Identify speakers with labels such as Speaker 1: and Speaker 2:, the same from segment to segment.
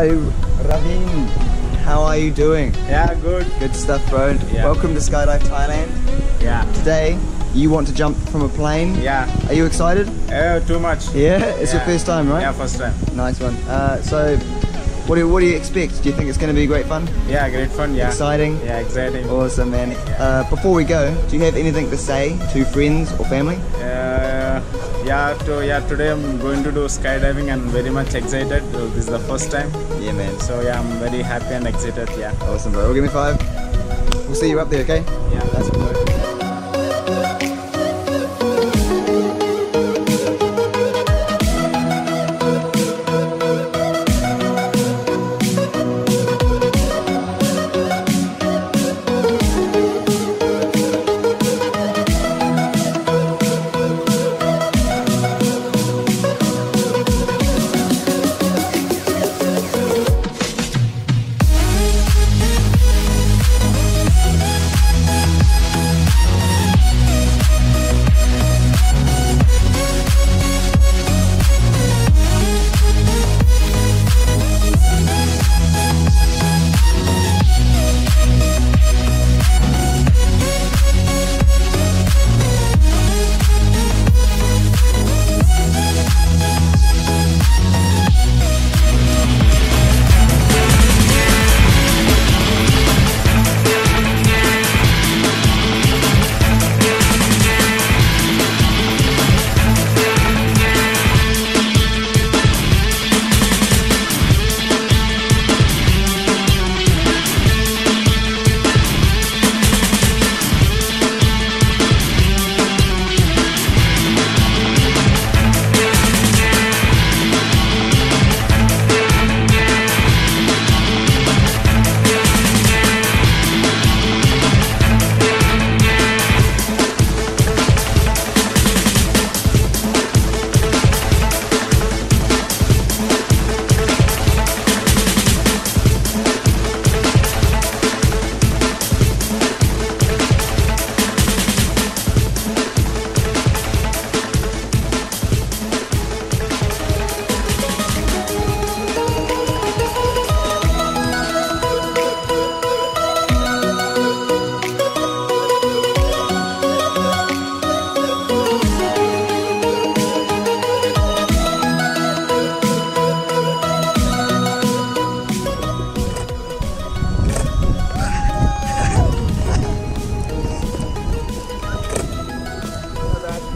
Speaker 1: Bro, Ravin, how are you doing?
Speaker 2: Yeah, good.
Speaker 1: Good stuff, bro.
Speaker 2: Yeah.
Speaker 1: Welcome to Skydive Thailand.
Speaker 2: Yeah.
Speaker 1: Today, you want to jump from a plane.
Speaker 2: Yeah.
Speaker 1: Are you excited?
Speaker 2: Uh, too much.
Speaker 1: Yeah, it's your first time, right?
Speaker 2: Yeah, first time.
Speaker 1: Nice one. Uh, so, what do, what do you expect? Do you think it's going to be great fun?
Speaker 2: Yeah, great fun. Yeah.
Speaker 1: Exciting?
Speaker 2: Yeah, exciting.
Speaker 1: Awesome, man. Uh, before we go, do you have anything to say to friends or family?
Speaker 2: Uh, yeah, to, yeah, today I'm going to do skydiving and very much excited. So This is the first time.
Speaker 1: Yeah, man.
Speaker 2: So yeah, I'm very happy and excited. Yeah.
Speaker 1: Awesome, bro. Well, give me five. We'll see you up there, okay?
Speaker 2: Yeah.
Speaker 1: That's bro.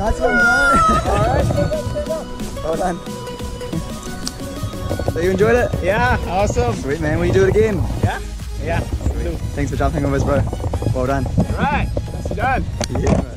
Speaker 1: Nice one, bro. Alright. Well done. So you enjoyed it?
Speaker 2: Yeah, awesome.
Speaker 1: Sweet, man. Will you do it again?
Speaker 2: Yeah. Yeah.
Speaker 1: Thanks for jumping with us, bro. Well done.
Speaker 2: Alright. That's done.
Speaker 1: Yeah.